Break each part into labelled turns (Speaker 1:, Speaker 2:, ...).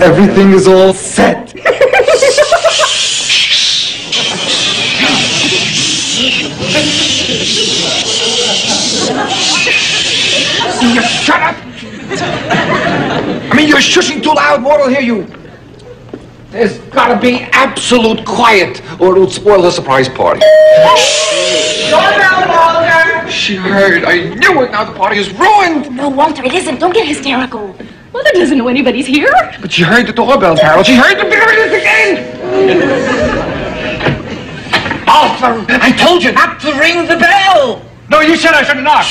Speaker 1: Everything is all set.
Speaker 2: You shut up! I mean, you're shushing too loud. Maud will hear you. There's gotta be absolute quiet, or it'll spoil the surprise party.
Speaker 3: Doorbell, Walter.
Speaker 2: She heard. I knew it. Now the party is ruined.
Speaker 4: No, Walter, it isn't. Don't get hysterical. Mother doesn't know anybody's here.
Speaker 2: But she heard the doorbell, Carol. She heard the there it is again. Arthur, I told you not to ring the bell.
Speaker 5: No, you said I shouldn't knock.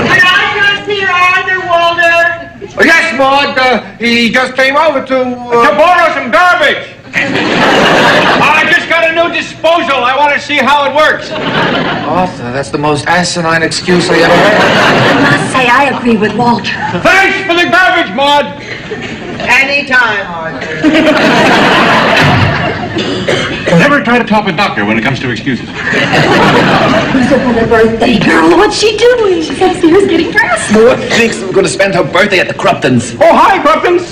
Speaker 3: Can I just hear Arthur, Walter?
Speaker 2: Oh, yes, Maud. Uh, he just came over to.
Speaker 5: To
Speaker 2: Uh,
Speaker 5: borrow some garbage. I got a new disposal. I want to see how it works.
Speaker 2: Arthur, that's the most asinine excuse I ever heard.
Speaker 4: I must say, I agree with Walter.
Speaker 5: Thanks for the garbage, Maud.
Speaker 3: Anytime, Arthur.
Speaker 5: Never try to top a doctor when it comes to excuses.
Speaker 4: It's her birthday, girl. What's she doing? She's upstairs getting dressed.
Speaker 2: Maud thinks we're going to spend her birthday at the Cruptons.
Speaker 5: Oh, hi, Cruptons.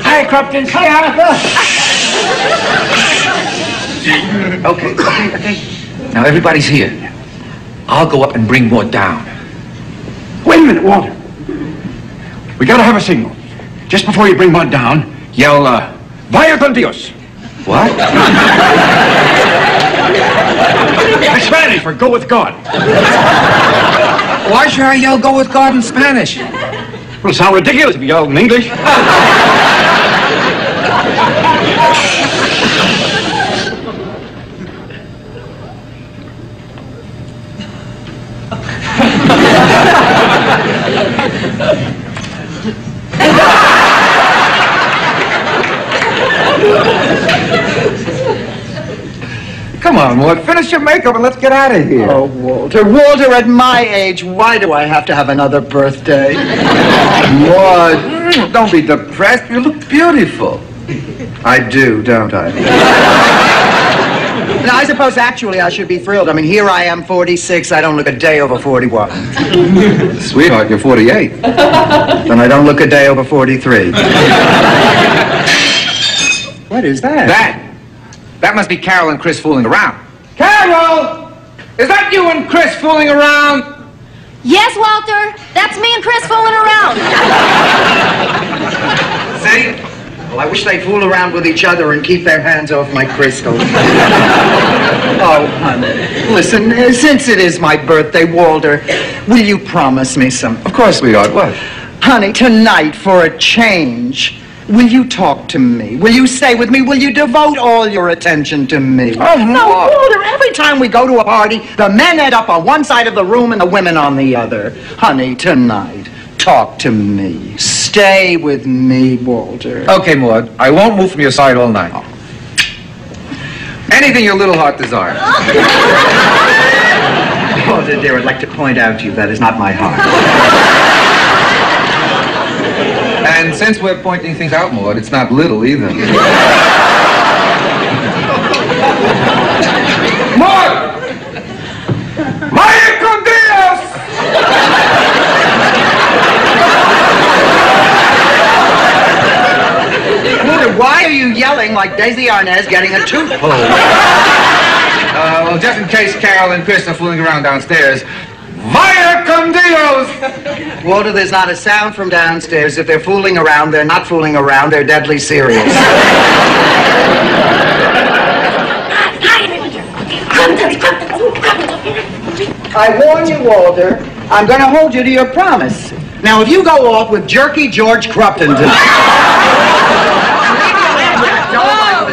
Speaker 5: hi, Cruptons. Hi, Arthur.
Speaker 2: Okay, okay, okay. Now everybody's here. I'll go up and bring Maud down.
Speaker 5: Wait a minute, Walter. We gotta have a signal. Just before you bring Maud down, yell, uh, Vaya con Dios.
Speaker 2: What?
Speaker 5: It's Spanish for go with God.
Speaker 2: Why should I yell go with God in Spanish?
Speaker 5: It'll sound ridiculous if you yell in English.
Speaker 2: On, Maud. Finish your makeup and let's get out of here.
Speaker 6: Oh, Walter, Walter, at my age, why do I have to have another birthday?
Speaker 1: Mm, don't be depressed. You look beautiful. I do, don't I?
Speaker 6: Now, I suppose actually I should be thrilled. I mean, here I am, 46. I don't look a day over 41.
Speaker 1: Sweetheart, you're 48.
Speaker 6: Then I don't look a day over 43. what is that?
Speaker 2: That. That must be Carol and Chris fooling around. Carol! Is that you and Chris fooling around?
Speaker 4: Yes, Walter. That's me and Chris fooling around.
Speaker 6: See? Well, I wish they'd fool around with each other and keep their hands off my crystal. oh, honey. Listen, uh, since it is my birthday, Walter, will you promise me some?
Speaker 1: Of course, sweetheart. What?
Speaker 6: Honey, tonight, for a change, will you talk to me? Will you stay with me? Will you devote all your attention to me?
Speaker 1: Oh,
Speaker 6: no, Walter, every time we go to a party, the men end up on one side of the room and the women on the other. Honey, tonight, talk to me. Stay with me, Walter.
Speaker 2: Okay, Maud. I won't move from your side all night. Anything your little heart desires.
Speaker 6: Walter, dear, I'd like to point out to you that is not my heart.
Speaker 2: And since we're pointing things out, Maud, it's not little either. Maud! Vaya con Dios!
Speaker 6: Why are you yelling like Desi Arnaz getting a tooth pulled?
Speaker 2: Uh, well, just in case Carol and Chris are fooling around downstairs, con Dios!
Speaker 6: Walter, there's not a sound from downstairs. If they're fooling around, they're not fooling around. They're deadly serious. I warn you, Walter. I'm going to hold you to your promise. Now, if you go off with Jerky George Crupton tonight.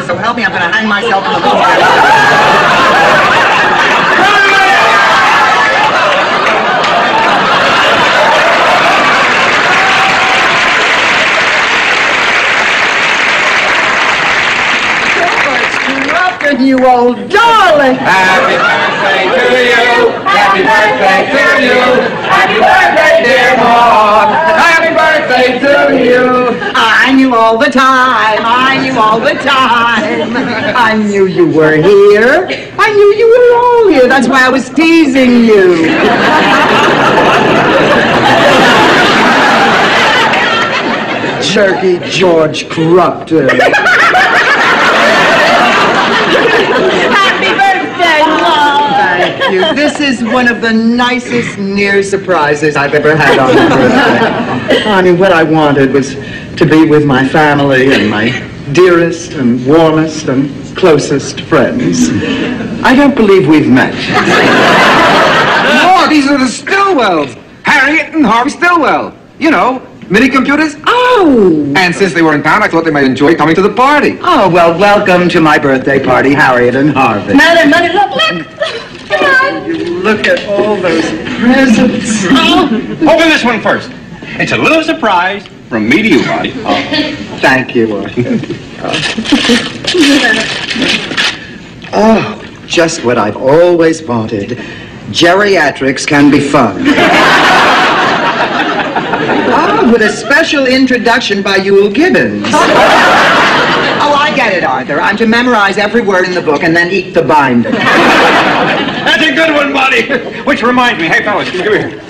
Speaker 6: So help me, I'm going to hang myself in the floor. Crupton, you old darling.
Speaker 2: Happy birthday to you! Happy birthday to you! Happy birthday, dear Maud! Happy birthday to you!
Speaker 6: I knew all the time. I knew all the time. I knew you were here. I knew you were all here. That's why I was teasing you. Jerky George Crupton.
Speaker 4: Happy birthday, Lord.
Speaker 6: Thank you. This is one of the nicest near surprises I've ever had on my birthday. I mean, what I wanted was to be with my family and my dearest and warmest and closest friends. I don't believe we've met.
Speaker 2: Oh, these are the Stillwells. Harriet and Harvey Stillwell. You know, mini computers.
Speaker 6: Oh!
Speaker 2: And since they were in town, I thought they might enjoy coming to the party.
Speaker 6: Oh, well, welcome to my birthday party, Harriet and Harvey.
Speaker 4: Mother, mother, look, look. On.
Speaker 6: Look at all those presents.
Speaker 5: Open this one first. It's a little surprise from me to you, Marty.
Speaker 6: Thank you. Oh, just what I've always wanted. Geriatrics can be fun. Ah, with a special introduction by Euell Gibbons. Oh, I get it, Arthur. I'm to memorize every word in the book and then eat the binder.
Speaker 5: That's a good one, buddy. Which reminds me, hey, fellas, come here.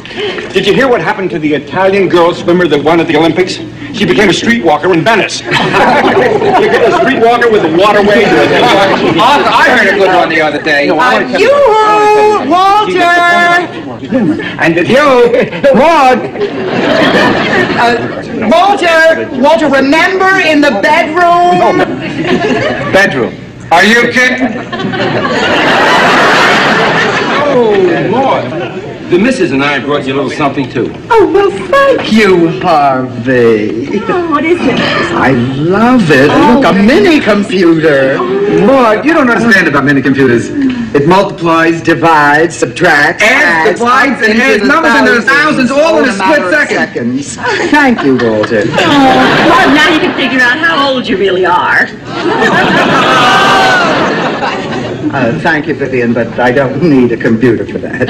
Speaker 5: Did you hear what happened to the Italian girl swimmer that won at the Olympics? She became a streetwalker in Venice. you get a streetwalker with the waterway.
Speaker 2: I heard a good one the other day.
Speaker 6: Yoo-hoo! Walter!
Speaker 5: And did you, Maud?
Speaker 6: Uh, Walter! Walter, remember in the bedroom?
Speaker 2: Bedroom. Are you kidding?
Speaker 7: Oh, Lord. The missus and I brought you a little something, too.
Speaker 6: Oh, well, thank you, Harvey.
Speaker 4: Oh, what is it?
Speaker 6: I love it. Oh, Look, a mini computer. Oh.
Speaker 2: Maud, you don't understand about mini computers.
Speaker 6: It multiplies, divides, subtracts,
Speaker 2: Adds, divides, and adds numbers into the thousands all in a split second.
Speaker 6: Seconds. Thank you, Walter.
Speaker 4: Oh, well, now you can figure out how old you really are.
Speaker 6: Uh, thank you, Vivian, but I don't need a computer for that.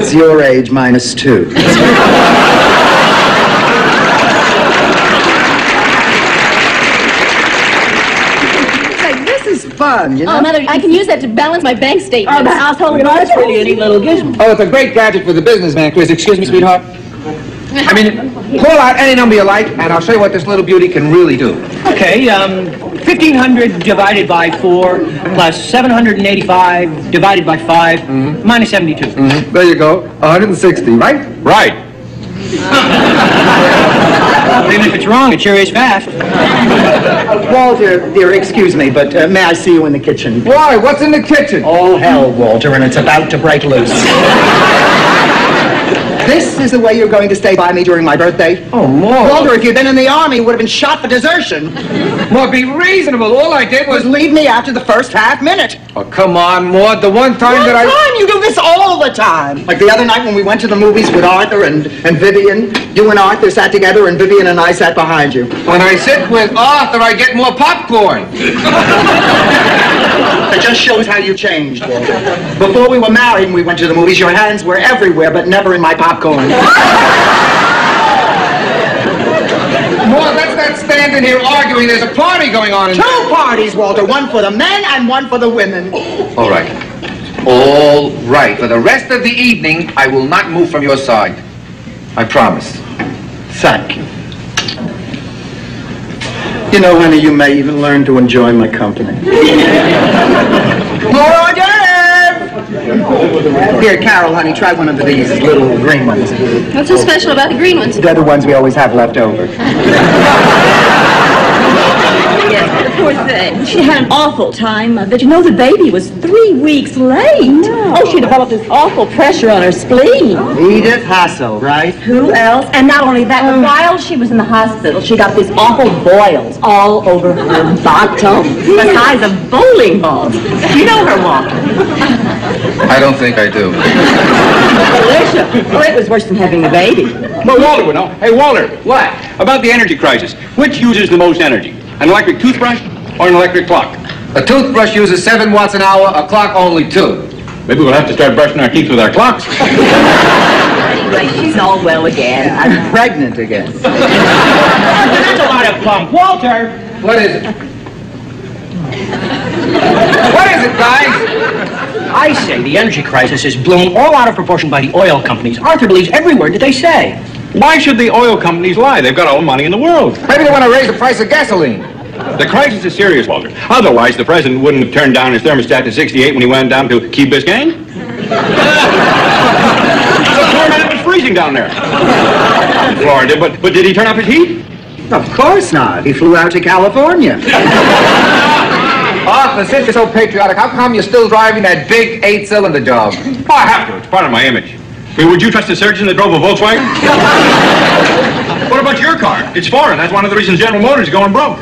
Speaker 6: It's your age minus two. This is fun, you know?
Speaker 4: Oh, Mother, I can use that to balance my bank statement. Oh, the household budget. really a neat little gizmo.
Speaker 2: Oh, it's a great gadget for the businessman, Chris. Excuse me, sweetheart. I mean, call out any number you like, and I'll show you what this little beauty can really do.
Speaker 8: Okay, um, 1500 divided by 4 plus 785 divided by 5 minus 72.
Speaker 2: There you go. 160, right?
Speaker 5: Right.
Speaker 8: Even if it's wrong, it sure is fast.
Speaker 6: Walter, dear, excuse me, but uh, may I see you in the kitchen?
Speaker 2: Why? What's in the kitchen?
Speaker 6: All hell, Walter, and it's about to break loose. this is the way you're going to stay by me during my birthday?
Speaker 2: Oh, Maud.
Speaker 6: Walter, if you'd been in the army, you would have been shot for desertion.
Speaker 2: Maud, be reasonable. All I did was...
Speaker 6: Was leave me after the first half minute.
Speaker 2: Oh, come on, Maud. The one time
Speaker 6: One
Speaker 2: that I...
Speaker 6: time, you do this all the time. Like the other night when we went to the movies with Arthur and, and Vivian. You and Arthur sat together and Vivian and I sat behind you.
Speaker 2: When I sit with Arthur, I get more popcorn.
Speaker 6: It just shows how you changed, Before we were married and we went to the movies, your hands were everywhere, but never in my popcorn.
Speaker 2: Maud, let's not stand in here arguing. There's a party going on in
Speaker 6: Two parties, Walter. One for the men and one for the women.
Speaker 2: All right. All right. For the rest of the evening, I will not move from your side. I promise.
Speaker 6: Thank you. You know, honey, you may even learn to enjoy my company. More hors d'oeuvre! Here, Carol, honey, try one of these little green ones.
Speaker 4: What's so special about the green ones?
Speaker 6: They're the ones we always have left over.
Speaker 4: Yes, poor thing. She had an awful time. Uh, Did you know the baby was three weeks late? Oh, she developed this awful pressure on her spleen.
Speaker 6: Edith Hassel, right?
Speaker 4: Who else? And not only that, but while she was in the hospital, she got these awful boils all over her bottom, the size of bowling balls. You know her, Walter.
Speaker 2: I don't think I do.
Speaker 4: Alicia. Well, it was worse than having the baby.
Speaker 5: But Walter would know. Hey, Walter. What? About the energy crisis. Which uses the most energy? An electric toothbrush or an electric clock?
Speaker 2: A toothbrush uses seven watts an hour, a clock only two.
Speaker 5: Maybe we'll have to start brushing our teeth with our clocks.
Speaker 4: Anyway, she's all well again.
Speaker 6: I'm pregnant again.
Speaker 8: That's a lot of plump. Walter!
Speaker 2: What is it? What is it, guys?
Speaker 8: I say the energy crisis is blown all out of proportion by the oil companies. Arthur believes every word that they say.
Speaker 5: Why should the oil companies lie? They've got all the money in the world.
Speaker 2: Maybe they want to raise the price of gasoline.
Speaker 5: The crisis is serious, Walter. Otherwise, the president wouldn't have turned down his thermostat to 68 when he went down to Key Biscayne. the poor was freezing down there. Florida, but, but did he turn up his heat?
Speaker 6: Of course not. He flew out to California.
Speaker 2: Ah, Arthur, since you're so patriotic, how come you're still driving that big eight-cylinder job?
Speaker 5: Oh, I have to. It's part of my image. I mean, would you trust a surgeon that drove a Volkswagen? what about your car? It's foreign. That's one of the reasons General Motors is going broke.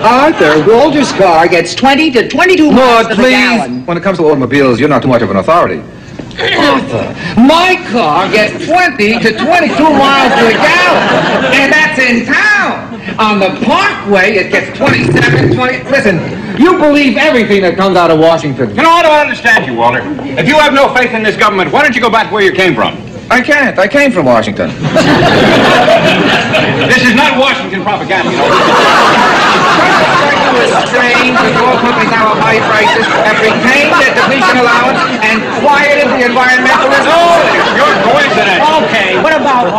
Speaker 6: Arthur, Walter's car gets 20 to 22 miles
Speaker 2: Lord,
Speaker 6: to the
Speaker 2: please.
Speaker 6: gallon.
Speaker 2: When it comes to automobiles, you're not too much of an authority. Arthur, my car gets 20 to 22 miles to the gallon, and that's in town. On the Parkway, it gets 27, 20. Listen, you believe everything that comes out of Washington.
Speaker 5: You know, I don't understand you, Walter. If you have no faith in this government, why don't you go back where you came from?
Speaker 2: I can't. I came from Washington.
Speaker 5: This is not Washington propaganda, you know.
Speaker 2: That oil companies now have high prices, have retained their depletion allowance, and quieted the environmentalists.
Speaker 5: Oh, your coincidence.
Speaker 8: Okay, what about...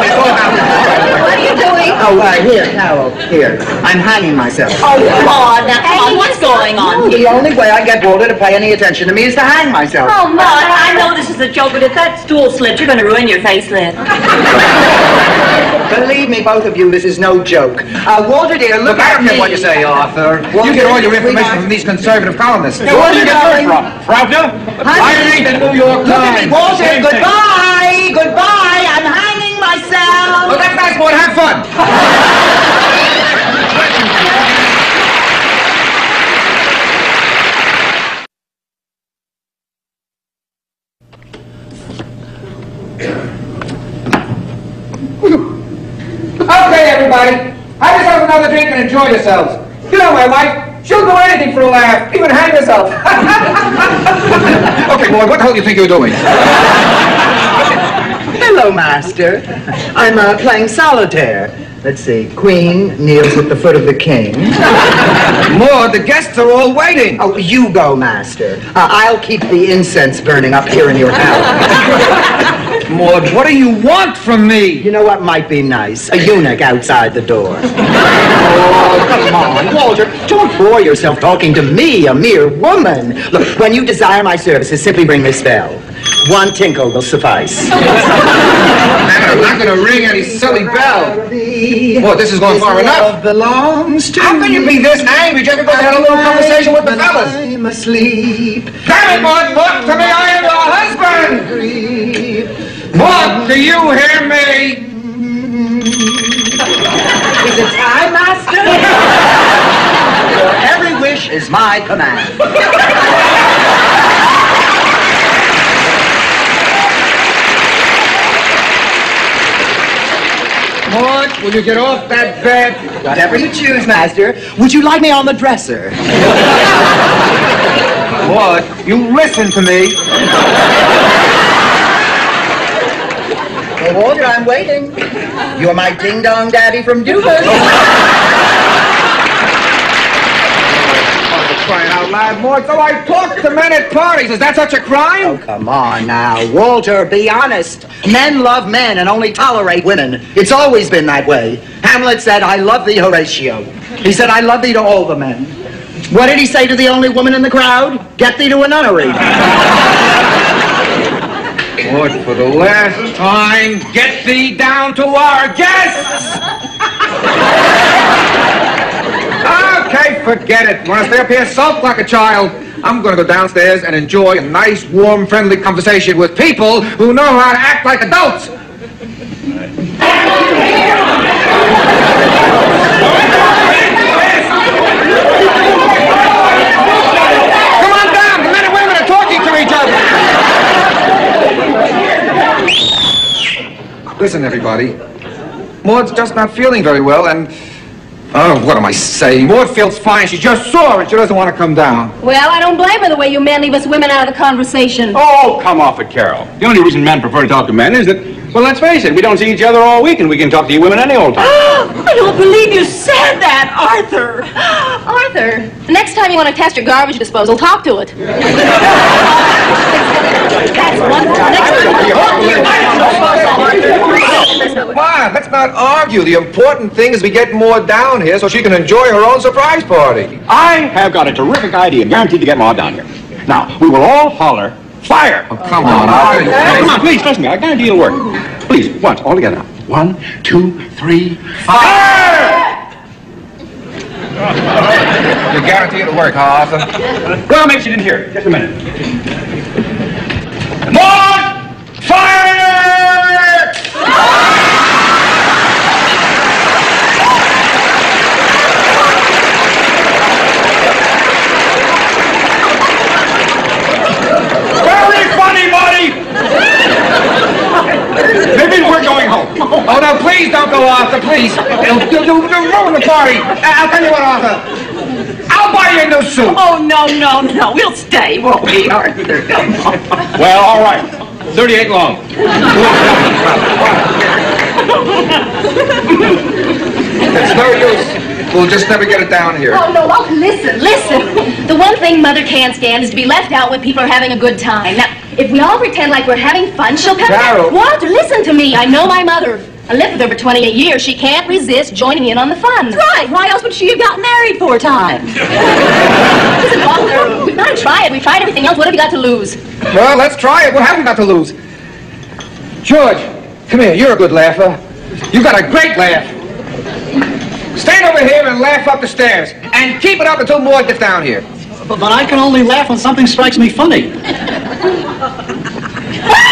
Speaker 9: What are you doing?
Speaker 6: Oh, uh, here, Carol, here. I'm hanging myself.
Speaker 9: Oh, come on, now, come on, what's going on
Speaker 6: The only way I get Walter to pay any attention to me is to hang myself.
Speaker 9: Oh, Maud, I know this is a joke, but if that stool slips, you're going to ruin your facelift.
Speaker 6: Believe me, both of you, this is no joke. Uh, Walter, dear, look,
Speaker 2: Look, I
Speaker 6: at
Speaker 2: don't
Speaker 6: me.
Speaker 2: care what you say, Arthur. You get all your information from these conservative columnists.
Speaker 5: Hey, where did you get yours from? Pravda?
Speaker 2: I read the New York
Speaker 6: Look at me,
Speaker 2: Times.
Speaker 6: Walter, goodbye! Goodbye! I'm hanging myself!
Speaker 2: Oh, that's nice, boy. Fun. Okay, everybody. Have another drink and enjoy yourselves. You know my wife. She'll do anything for a laugh, even hang herself. okay, boy, what the hell do you think you're doing?
Speaker 6: Hello, Master. I'm uh, playing solitaire. Let's see. Queen kneels at the foot of the king.
Speaker 2: Maud, the guests are all waiting.
Speaker 6: Oh, you go, Master. Uh, I'll keep the incense burning up here in your house.
Speaker 2: Maud, what do you want from me?
Speaker 6: You know what might be nice? A eunuch outside the door. Oh, come on, Walter. Don't bore yourself talking to me, a mere woman. Look, when you desire my services, simply ring this bell. One tinkle will suffice.
Speaker 2: I'm not going to ring any silly bell. Well, this is going far enough.
Speaker 6: belongs to
Speaker 2: How can you be this angry just because I had a little conversation with the fellas?
Speaker 6: I'm asleep.
Speaker 2: Damn it, Maud, look to me, I am your husband! Maud, do you hear me?
Speaker 6: Is it time, Master? Your every wish is my command.
Speaker 2: Maud, will you get off that bed?
Speaker 6: Whatever you choose, Master. Would you like me on the dresser?
Speaker 2: Maud, you listen to me.
Speaker 6: Walter, I'm waiting. You're my ding-dong daddy from Dumas.
Speaker 2: Crying out loud, Maud, so I talk to men at parties. Is that such a crime?
Speaker 6: Oh, come on now. Walter, be honest. Men love men and only tolerate women. It's always been that way. Hamlet said, I love thee, Horatio. He said, I love thee to all the men. What did he say to the only woman in the crowd? Get thee to a nunnery.
Speaker 2: Maud, for the last time, get thee down to our guests! okay, forget it. Want to stay up here sulk like a child? I'm going to go downstairs and enjoy a nice, warm, friendly conversation with people who know how to act like adults. Come on down. The men and women are talking to each other. Listen, everybody. Maud's just not feeling very well, and oh, what am I saying? Maud feels fine. She just sore, it. She doesn't want to come down.
Speaker 10: Well, I don't blame her the way you men leave us women out of the conversation.
Speaker 5: Oh, come off it, Carol. The only reason men prefer to talk to men is that, well, let's face it, we don't see each other all week, and we can talk to you women any old time.
Speaker 9: I don't believe you said that, Arthur.
Speaker 10: Arthur, the next time you want to test your garbage disposal, talk to it.
Speaker 4: That's wonderful. Next time.
Speaker 2: Ma, let's not argue. The important thing is we get more down here so she can enjoy her own surprise party.
Speaker 5: I have got a terrific idea, guaranteed to get Ma down here. Now, we will all holler, fire!
Speaker 1: Oh, come on, Arthur.
Speaker 5: Come on, please, trust me, I guarantee it'll work. Please, once, all together now. One, two, three, fire!
Speaker 1: You guarantee it'll work, huh, Arthur?
Speaker 5: Well, maybe she didn't hear it. Just a minute. Maud! Fire! Very funny, buddy! Maybe we're going home.
Speaker 2: Oh, no, please don't go, Arthur, please. You'll, you'll, you'll ruin the party. I- I'll tell you what, Arthur. I'll buy you a new suit.
Speaker 4: Oh, no, no, no. We'll stay, won't we, Arthur? Come on.
Speaker 5: Well, all right. 38 long.
Speaker 2: It's no use. We'll just never get it down here.
Speaker 10: Oh, no, oh, listen, listen. The one thing Mother can't stand is to be left out when people are having a good time. Now, if we all pretend like we're having fun, she'll come
Speaker 2: Carol.
Speaker 10: back. Walter, listen to me. I know my mother. I lived with her for 28 years. She can't resist joining in on the fun.
Speaker 4: Right. Why else would she have gotten married four times?
Speaker 10: Listen, Walter, we've got to try it. We've tried everything else. What have we got to lose?
Speaker 2: Well, let's try it. What have we got to lose? George, come here. You're a good laugher. You've got a great laugh. Stand over here and laugh up the stairs. And keep it up until Maud gets down here.
Speaker 8: But, but I can only laugh when something strikes me funny.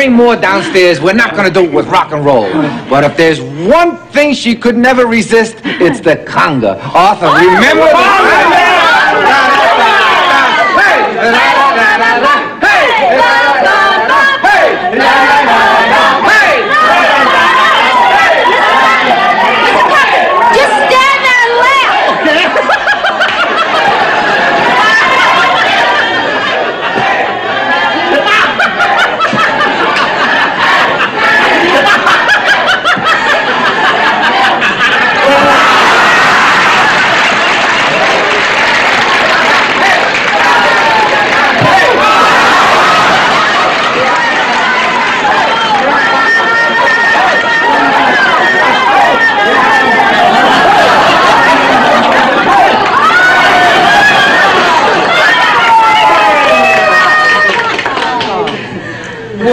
Speaker 2: bring Maud downstairs, we're not going to do it with rock and roll. But if there's one thing she could never resist, it's the conga. Arthur, remember the conga?
Speaker 10: Just stand there and laugh.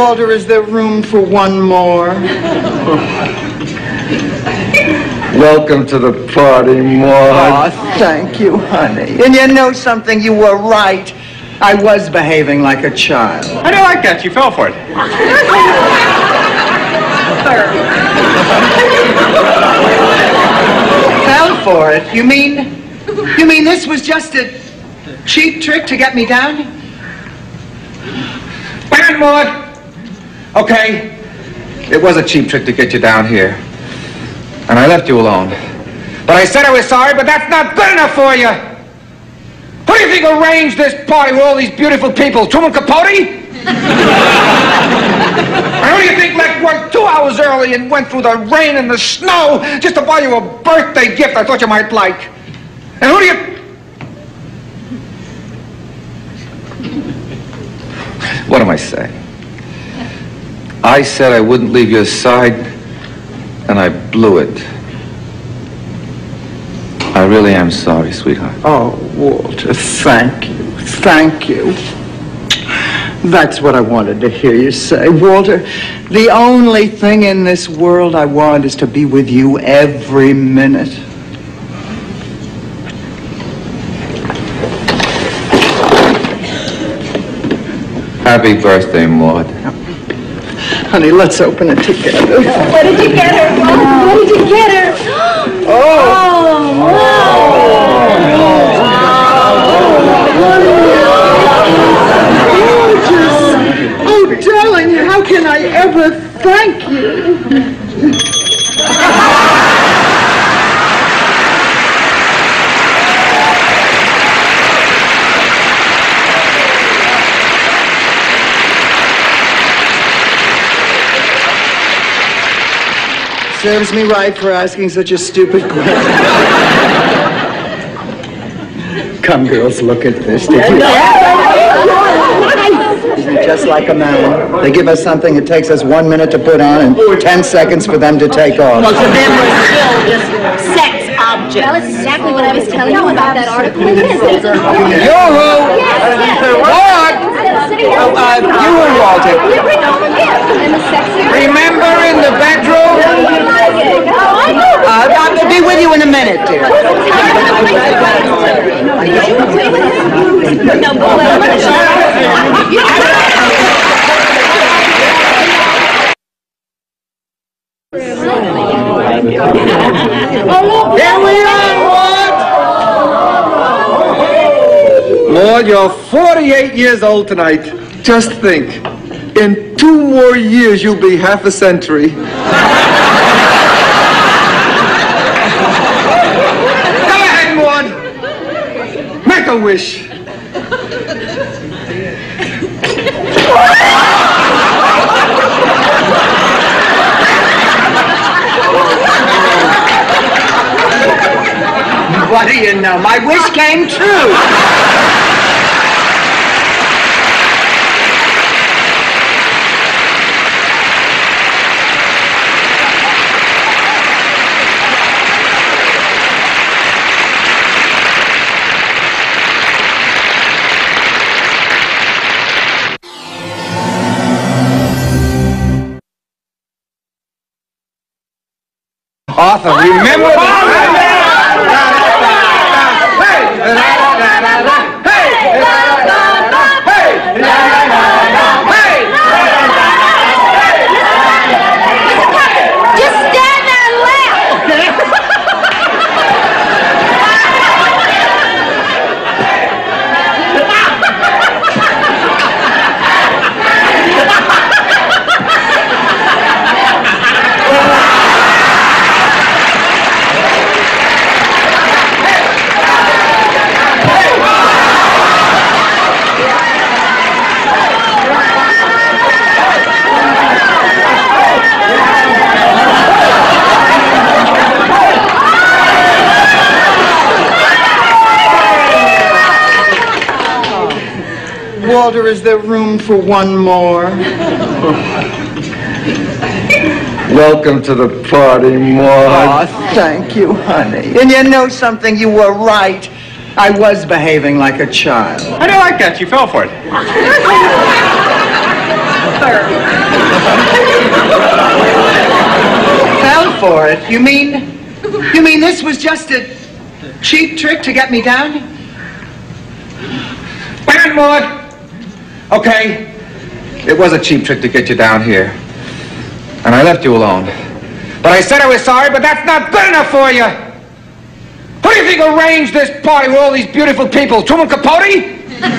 Speaker 6: Walter, is there room for one more?
Speaker 2: Welcome to the party, Maud.
Speaker 6: Oh, thank you, honey. And you know something? You were right. I was behaving like a child.
Speaker 5: I don't like that. You fell for it.
Speaker 6: Fell for it. You mean, you mean this was just a cheap trick to get me down?
Speaker 2: Bam, Maud. Okay. It was a cheap trick to get you down here. And I left you alone. But I said I was sorry, but that's not good enough for you. Who do you think arranged this party with all these beautiful people? Truman Capote? And who do you think left work two hours early and went through the rain and the snow just to buy you a birthday gift I thought you might like? And who do you... What am I saying? I said I wouldn't leave your side, and I blew it. I really am sorry, sweetheart.
Speaker 6: Oh, Walter, thank you. Thank you. That's what I wanted to hear you say. Walter, the only thing in this world I want is to be with you every minute.
Speaker 2: Happy birthday, Maud.
Speaker 6: Honey, let's open it together.
Speaker 4: What did you get her? What did you get her?
Speaker 6: Oh. Oh, oh, darling, how can I ever thank you? Serves me right for asking such a stupid question. Come, girls, look at this. Did you? Just like a man? They give us something, it takes us one minute to put on and 10 seconds for them to take off.
Speaker 4: Well, to them, we're still just sex objects.
Speaker 10: Well, it's exactly what I was telling you about that article. It is. It's a-
Speaker 2: Yoo-hoo! Maud!
Speaker 10: Oh,
Speaker 2: uh, you and Walter. Remember in the bedroom?
Speaker 6: Uh, I'll be with you in a minute, dear.
Speaker 2: Here we are, Maud! Maud, you're 48 years old tonight. Just think, in two more years, you'll be half a century. Go ahead, Maud. Make a wish.
Speaker 6: What do you know? My wish came true.
Speaker 2: Arthur, remember
Speaker 10: Just stand there and laugh.
Speaker 6: Walter, is there room for one more?
Speaker 2: Welcome to the party, Maud.
Speaker 6: Oh, thank you, honey. And you know something? You were right. I was behaving like a child.
Speaker 5: I don't like that. You fell for it.
Speaker 6: Fell for it? You mean, you mean this was just a cheap trick to get me down?
Speaker 2: Wait Maud. Okay, it was a cheap trick to get you down here. And I left you alone. But I said I was sorry, but that's not good enough for you. Who do you think arranged this party with all these beautiful people? Truman Capote? and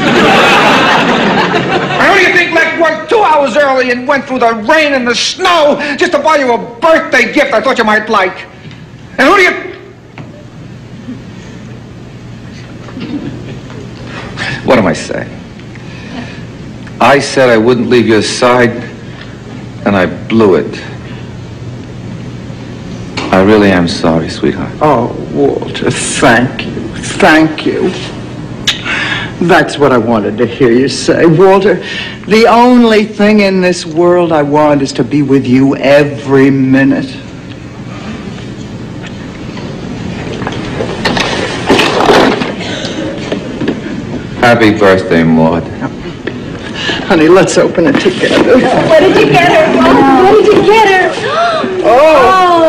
Speaker 2: who do you think left work two hours early and went through the rain and the snow just to buy you a birthday gift I thought you might like? And who do you... What am I saying? I said I wouldn't leave your side, And I blew it. I really am sorry, sweetheart.
Speaker 6: Oh, Walter, thank you. Thank you. That's what I wanted to hear you say. Walter, the only thing in this world I want is to be with you every minute.
Speaker 2: Happy birthday, Maud.
Speaker 6: Honey, let's open it together.
Speaker 4: What did you get her? What did you get her?
Speaker 6: Oh.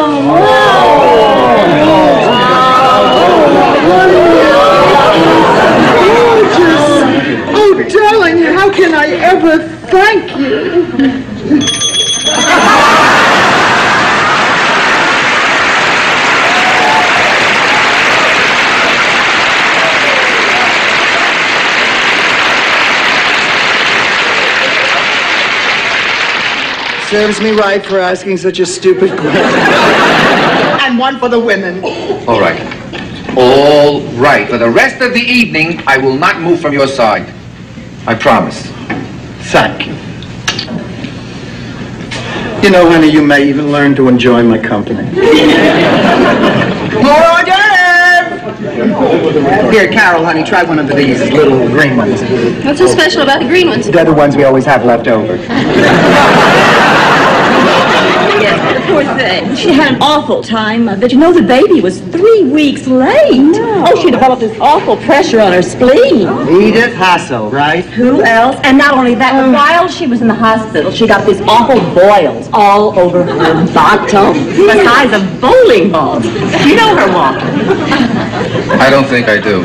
Speaker 6: Oh, oh, darling, how can I ever thank you? Serves me right for asking such a stupid question. and one for the women.
Speaker 2: All right. All right. For the rest of the evening, I will not move from your side. I promise.
Speaker 6: Thank you. You know, honey, you may even learn to enjoy my company. More Here, Carol, honey, try one of these little green ones.
Speaker 10: What's so special about the green ones?
Speaker 6: They're the ones we always have left over.
Speaker 4: Yes, the poor thing. She had an awful time, uh, but you know the baby was three weeks late. Oh, she developed this awful pressure on her spleen.
Speaker 6: Edith Hassel, right?
Speaker 4: Who else? And not only that, but while she was in the hospital, she got these awful boils all over her bottom, the size of bowling balls. You know her, Walter.
Speaker 2: I don't think I do.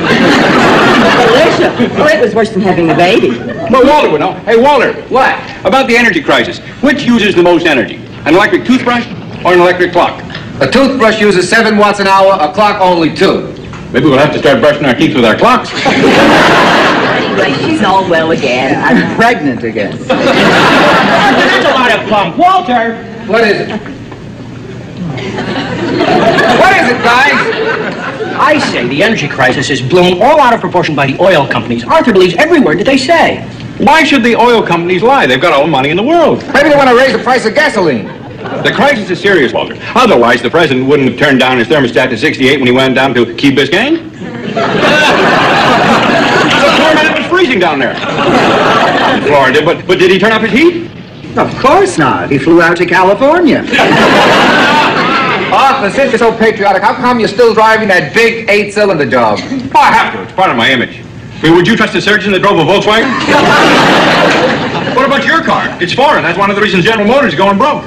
Speaker 4: Alicia. Oh, it was worse than having the baby.
Speaker 5: Well, Walter would know. Hey, Walter,
Speaker 2: What?
Speaker 5: about the energy crisis. Which uses the most energy? An electric toothbrush or an electric clock?
Speaker 2: A toothbrush uses seven watts an hour, a clock only two.
Speaker 5: Maybe we'll have to start brushing our teeth with our clocks.
Speaker 4: Anyway, she's all well again.
Speaker 6: I'm pregnant again.
Speaker 8: That's a lot of pump. Walter!
Speaker 2: What is it? What is it, guys?
Speaker 8: I say the energy crisis is blown all out of proportion by the oil companies. Arthur believes every word that they say.
Speaker 5: Why should the oil companies lie? They've got all the money in the world.
Speaker 2: Maybe they want to raise the price of gasoline.
Speaker 5: The crisis is serious, Walter. Otherwise, the president wouldn't have turned down his thermostat to 68 when he went down to Key Biscayne. the poor man was freezing down there. In Florida, but, but did he turn up his heat?
Speaker 6: Of course not. He flew out to California.
Speaker 2: Arthur, since you're so patriotic, how come you're still driving that big eight-cylinder job?
Speaker 5: Oh, I have to. It's part of my image. I mean, would you trust a surgeon that drove a Volkswagen? what about your car? It's foreign. That's one of the reasons General Motors is going broke.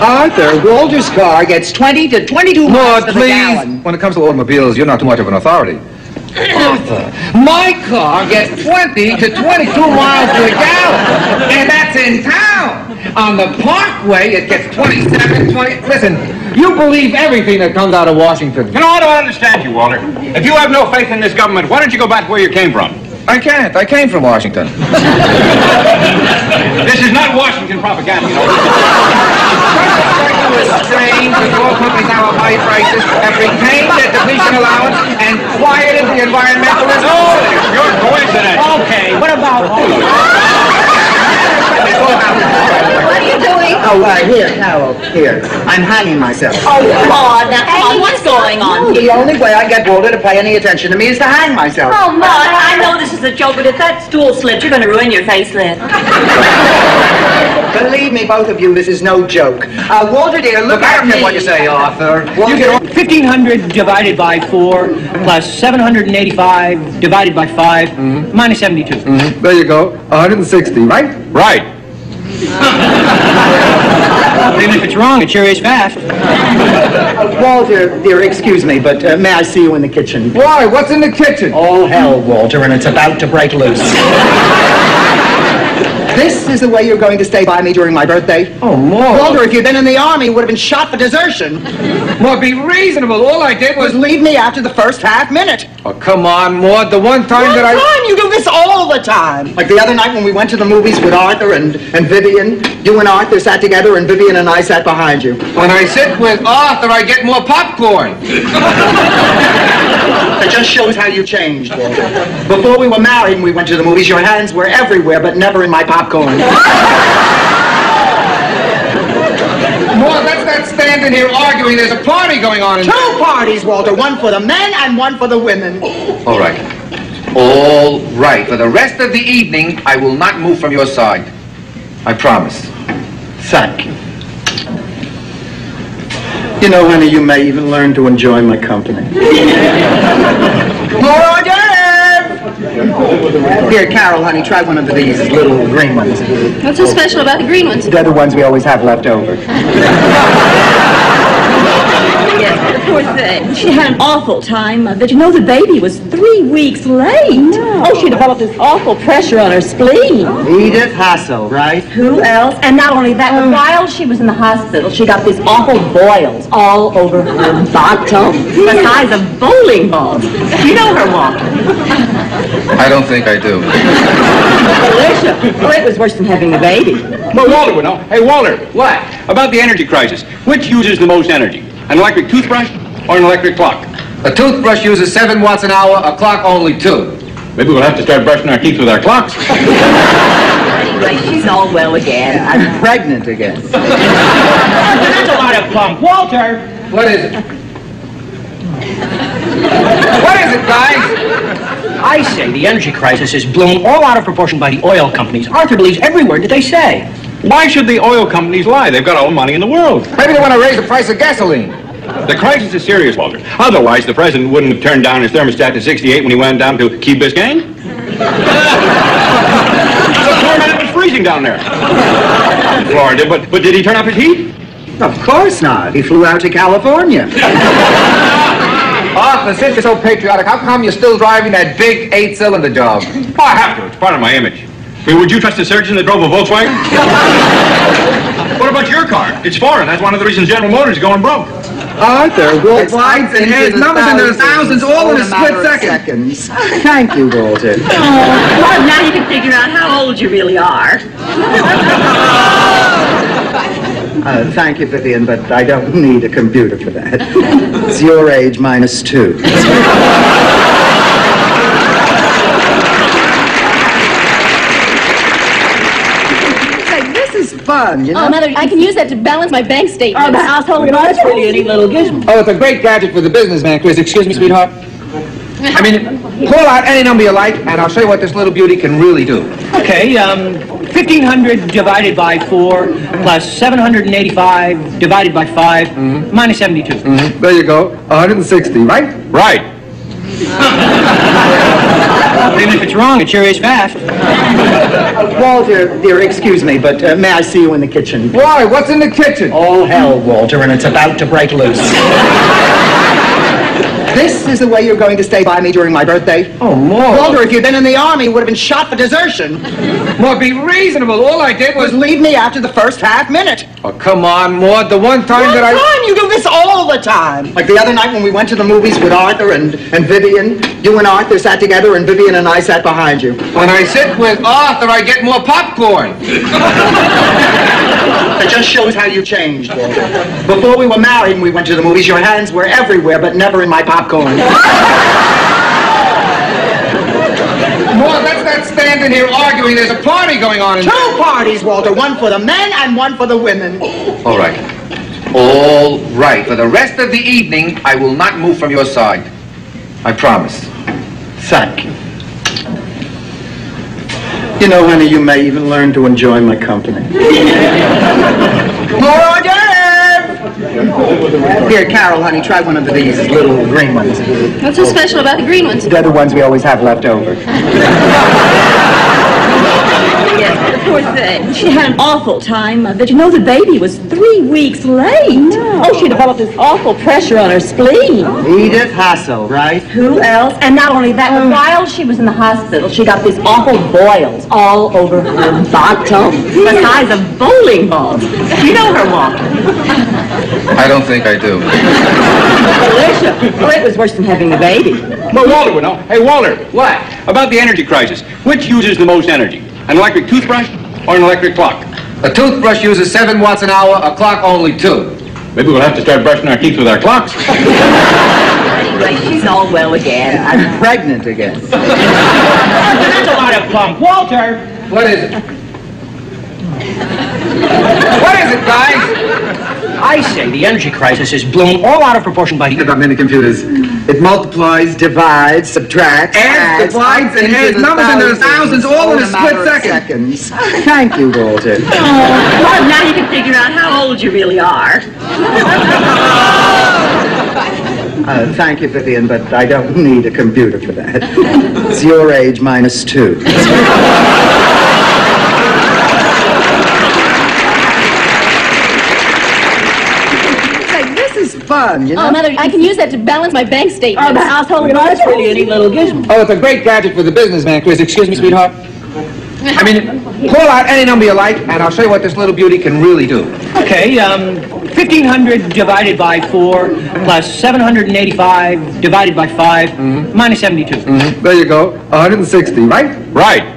Speaker 6: Arthur, Walter's car gets 20 to 22 miles
Speaker 2: Maud,
Speaker 6: to the gallon.
Speaker 2: When it comes to automobiles, you're not too much of an authority. Arthur, my car gets 20 to 22 miles to the gallon, and that's in town. On the parkway, it gets 27, 20. Listen, you believe everything that comes out of Washington.
Speaker 5: You know, I don't understand you, Walter. If you have no faith in this government, why don't you go back where you came from?
Speaker 2: I can't. I came from Washington.
Speaker 5: This is not Washington propaganda, you know.
Speaker 2: Strange that oil companies now have high prices have retained their depletion allowance and quieted the environmentalists.
Speaker 5: Oh, it's your coincidence.
Speaker 8: Okay, what about...
Speaker 4: What are you doing?
Speaker 6: Oh, uh, here, Carol, here. I'm hanging myself.
Speaker 4: Oh, Maud, now come on, what's going on
Speaker 6: The only way I get Walter to pay any attention to me is to hang myself.
Speaker 4: Oh, Maud, I know this is a joke, but if that stool slips, you're going to ruin your facelift.
Speaker 6: Believe me, both of you, this is no joke. Uh, Walter, dear, look,
Speaker 2: Look, I
Speaker 6: at
Speaker 2: don't
Speaker 6: me.
Speaker 2: care what you say, Arthur.
Speaker 6: Walter,
Speaker 8: 1,500 divided by 4 plus 785 divided by 5 minus 72.
Speaker 2: There you go. 160, right?
Speaker 5: Right.
Speaker 8: Even if it's wrong, it sure is fast.
Speaker 6: Walter, dear, excuse me, but uh, may I see you in the kitchen?
Speaker 2: Why? What's in the kitchen?
Speaker 6: All hell, Walter, and it's about to break loose. this is the way you're going to stay by me during my birthday?
Speaker 2: Oh, Maud.
Speaker 6: Walter, if you'd been in the army, you would have been shot for desertion.
Speaker 2: Maud, be reasonable. All I did
Speaker 6: Was
Speaker 2: was...
Speaker 6: leave me after the first half minute.
Speaker 2: Oh, come on, Maud. The one time
Speaker 6: One
Speaker 2: that I...
Speaker 6: time, you do this all the time. Like the other night when we went to the movies with Arthur and, and Vivian. You and Arthur sat together and Vivian and I sat behind you.
Speaker 2: When I sit with Arthur, I get more popcorn.
Speaker 6: It just shows how you changed, Walter. Before we were married and we went to the movies, your hands were everywhere, but never in my popcorn.
Speaker 2: Maud, let's not stand in here arguing. There's a party going on in
Speaker 6: Two parties, Walter. One for the men and one for the women.
Speaker 2: All right. All right. For the rest of the evening, I will not move from your side. I promise.
Speaker 6: Thank you. You know, honey, you may even learn to enjoy my company. More hors d'oeuvres! Here, Carol, honey, try one of these little green ones.
Speaker 10: What's so special about the green ones?
Speaker 6: They're the ones we always have left over.
Speaker 4: Yes, the poor thing. She had an awful time, uh, but you know the baby was three weeks late. Oh, she developed this awful pressure on her spleen.
Speaker 6: Edith Hassel, right?
Speaker 4: Who else? And not only that, but while she was in the hospital, she got these awful boils all over her bottom, the size of bowling balls. You know her, Walter.
Speaker 2: I don't think I do.
Speaker 4: Alicia. Oh, it was worse than having the baby.
Speaker 5: Well, Walter would know. Hey, Walter,
Speaker 2: What?
Speaker 5: about the energy crisis. Which uses the most energy? An electric toothbrush or an electric clock?
Speaker 2: A toothbrush uses seven watts an hour, a clock only two.
Speaker 5: Maybe we'll have to start brushing our teeth with our clocks.
Speaker 4: Anyway, she's all well again.
Speaker 6: I'm pregnant again.
Speaker 8: That's a lot of pump. Walter!
Speaker 2: What is it? What is it, guys?
Speaker 8: I say the energy crisis is blown all out of proportion by the oil companies. Arthur believes every word that they say.
Speaker 5: Why should the oil companies lie? They've got all the money in the world.
Speaker 2: Maybe they want to raise the price of gasoline.
Speaker 5: The crisis is serious, Walter. Otherwise, the president wouldn't have turned down his thermostat to 68 when he went down to Key Biscayne. the poor man was freezing down there. In Florida, but, but did he turn up his heat?
Speaker 6: Of course not. He flew out to California.
Speaker 2: Arthur, since you're so patriotic, how come you're still driving that big eight-cylinder job?
Speaker 5: Oh, I have to. It's part of my image. I mean, would you trust a surgeon that drove a Volkswagen? what about your car? It's foreign. That's one of the reasons General Motors is going broke.
Speaker 6: Arthur,
Speaker 2: Volkswagens and has numbers in their thousands all in a split second.
Speaker 6: Seconds. Thank you, Walter.
Speaker 4: Well, now you can figure out how old you really are.
Speaker 6: Uh, thank you, Vivian, but I don't need a computer for that. It's your age minus two. Say, this is fun, you know?
Speaker 10: Oh, Mother, I can use that to balance my bank statement.
Speaker 4: Oh,
Speaker 10: statement.
Speaker 4: the household that's really a neat little gizmo.
Speaker 2: Oh, it's a great gadget for the businessman, Chris. Excuse me, sweetheart. I mean, call out any number you like, and I'll show you what this little beauty can really do.
Speaker 8: Okay, um, 1500 divided by 4 plus 785 divided by 5 minus 72.
Speaker 2: There you go. 160, right?
Speaker 5: Right.
Speaker 8: Even if it's wrong, it sure is fast.
Speaker 6: Walter, dear, excuse me, but uh, may I see you in the kitchen?
Speaker 2: Why? What's in the kitchen?
Speaker 6: All hell, Walter, and it's about to break loose. This is the way you're going to stay by me during my birthday?
Speaker 2: Oh, more.
Speaker 6: Walter, if you'd been in the army, you would have been shot for desertion.
Speaker 2: Maud, be reasonable. All I did
Speaker 6: Was
Speaker 2: was...
Speaker 6: leave me after the first half minute.
Speaker 2: Oh, come on, Maud. The one time
Speaker 6: One
Speaker 2: that I...
Speaker 6: time, you do this all the time. Like the other night when we went to the movies with Arthur and, and Vivian. You and Arthur sat together and Vivian and I sat behind you.
Speaker 2: When I sit with Arthur, I get more popcorn.
Speaker 6: It just shows how you changed, Walter. Before we were married and we went to the movies, your hands were everywhere, but never in my popcorn.
Speaker 2: Maud, let's not stand in here arguing. There's a party going on in...
Speaker 6: Two parties, Walter. One for the men and one for the women.
Speaker 2: All right. All right. For the rest of the evening, I will not move from your side. I promise.
Speaker 6: Thank you. You know, honey, you may even learn to enjoy my company. More hors d'oeuvres! Here, Carol, honey, try one of these little green ones.
Speaker 10: What's so special about the green ones?
Speaker 6: They're the ones we always have left over.
Speaker 4: Yes, the poor thing. She had an awful time, uh, but you know the baby was three weeks late. Oh, she developed this awful pressure on her spleen.
Speaker 6: Edith Hassel, right?
Speaker 4: Who else? And not only that, but while she was in the hospital, she got these awful boils all over her bottom, the size of bowling balls. You know her, Walter.
Speaker 2: I don't think I do.
Speaker 4: Alicia. Oh, it was worse than having the baby.
Speaker 5: Well, Walter would know. Hey, Walter,
Speaker 2: What?
Speaker 5: about the energy crisis. Which uses the most energy? An electric toothbrush or an electric clock?
Speaker 2: A toothbrush uses seven watts an hour, a clock only two.
Speaker 5: Maybe we'll have to start brushing our teeth with our clocks.
Speaker 4: She's all well again.
Speaker 6: I'm pregnant again.
Speaker 8: That's a lot of pump. Walter!
Speaker 2: What is it? What is it, guys?
Speaker 8: I say the energy crisis is blown all out of proportion by the...
Speaker 6: About many computers. It multiplies, divides, subtracts,
Speaker 2: Adds,
Speaker 6: adds,
Speaker 2: divides, and adds numbers into the thousands, all in a split second.
Speaker 6: Seconds. Thank you, Walter.
Speaker 4: Well, now you can figure out how old you really are.
Speaker 6: Uh, thank you, Vivian, but I don't need a computer for that. It's your age minus two. Say, this is fun, you know?
Speaker 10: Oh, Mother, I can use that to balance my bank statement.
Speaker 4: Oh,
Speaker 10: statement.
Speaker 4: the household budget's really a neat little gizmo.
Speaker 2: Oh, it's a great gadget for the businessman, Chris. Excuse me, sweetheart. I mean, call out any number you like, and I'll show you what this little beauty can really do.
Speaker 8: Okay, um, 1,500 divided by 4 plus 785 divided by 5 minus 72.
Speaker 2: There you go. 160, right?
Speaker 7: Right.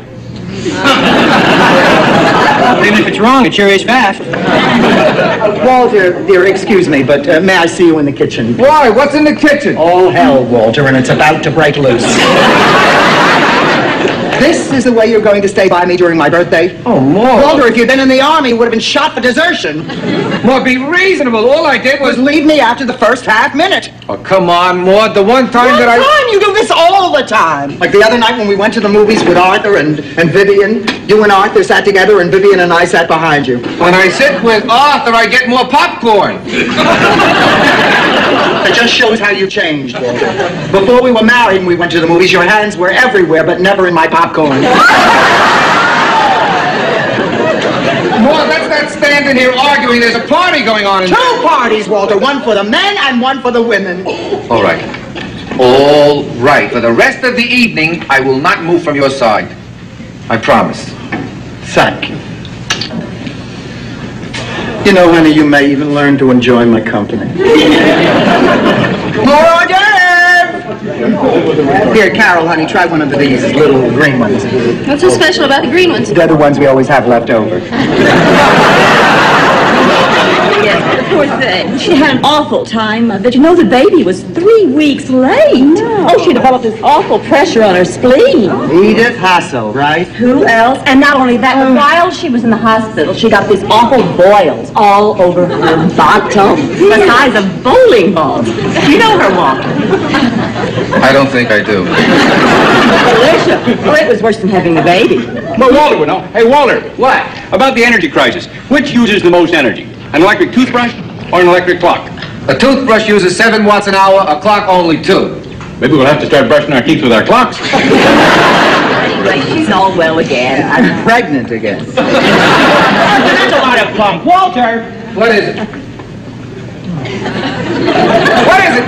Speaker 8: Even if it's wrong, it sure is fast.
Speaker 6: Walter, dear, excuse me, but uh, may I see you in the kitchen?
Speaker 2: Why? What's in the kitchen?
Speaker 6: All hell, Walter, and it's about to break loose. This is the way you're going to stay by me during my birthday?
Speaker 2: Oh, more.
Speaker 6: Walter, if you'd been in the army, you would have been shot for desertion.
Speaker 2: Maud, be reasonable. All I did was...
Speaker 6: Was leave me after the first half minute.
Speaker 2: Oh, come on, Maud. The one time
Speaker 6: One
Speaker 2: that I...
Speaker 6: time, you do this all the time. Like the other night when we went to the movies with Arthur and, and Vivian. You and Arthur sat together, and Vivian and I sat behind you.
Speaker 2: When I sit with Arthur, I get more popcorn.
Speaker 6: It just shows how you changed, Walter. Before we were married and we went to the movies, your hands were everywhere, but never in my popcorn.
Speaker 2: Maud, let's not stand in here arguing. There's a party going on in
Speaker 6: Two parties, Walter. One for the men and one for the women.
Speaker 2: All right. All right. For the rest of the evening, I will not move from your side. I promise.
Speaker 6: Thank you. You know, honey, you may even learn to enjoy my company. More hors d'oeuvres! Here, Carol, honey, try one of these little green ones.
Speaker 10: What's so special about the green ones?
Speaker 6: They're the ones we always have left over.
Speaker 4: Yes, the poor thing. She had an awful time. But you know, the baby was three weeks late. No. Oh, she developed this awful pressure on her spleen.
Speaker 6: Edith Hassel, right?
Speaker 4: Who else? And not only that, but mm. while she was in the hospital, she got these awful boils all over her bottom, the size of bowling balls. You know her, Walter.
Speaker 2: I don't think I do.
Speaker 4: Alicia, well, it was worse than having a baby.
Speaker 5: Well, Walter would know. Hey, Walter.
Speaker 2: What?
Speaker 5: About the energy crisis. Which uses the most energy? An electric toothbrush or an electric clock?
Speaker 2: A toothbrush uses seven watts an hour, a clock only two.
Speaker 5: Maybe we'll have to start brushing our teeth with our clocks.
Speaker 4: anyway, she's all well again.
Speaker 6: I'm pregnant again.
Speaker 8: That's a lot of plump. Walter! What is it?
Speaker 2: what is it,